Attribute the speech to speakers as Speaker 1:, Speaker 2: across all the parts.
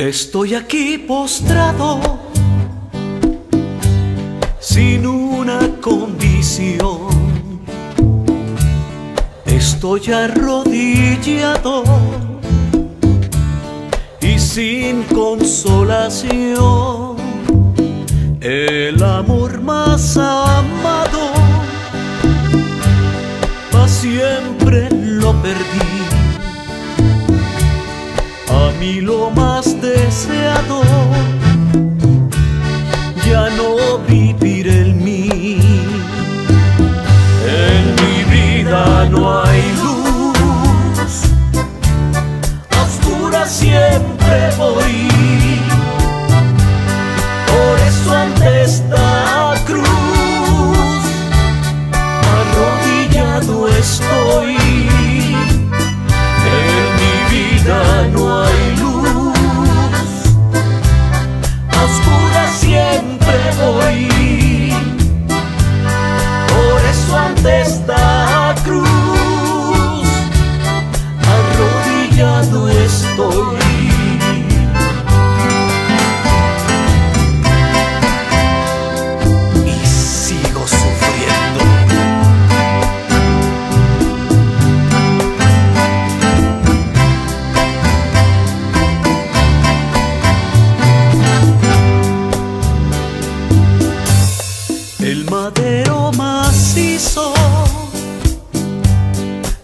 Speaker 1: Estoy aquí postrado sin una condición. Estoy arrodillado y sin consolación. El amor más amado va siempre você a dor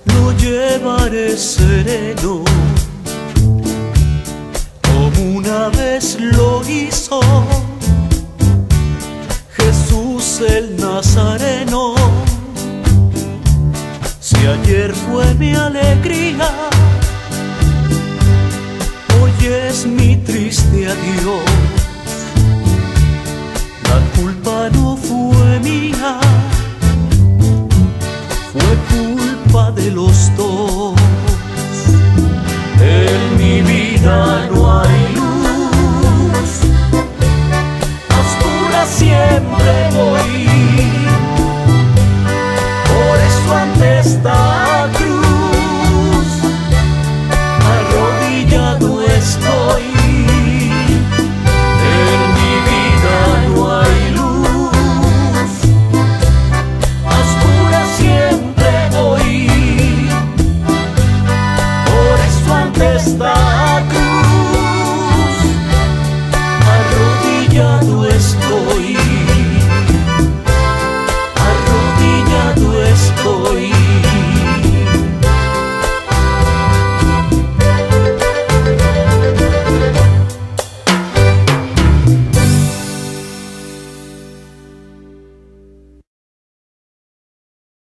Speaker 1: Lo llevaré sereno. Como una vez lo hizo Jesús el Nazareno. Si ayer fue mi alegría soy.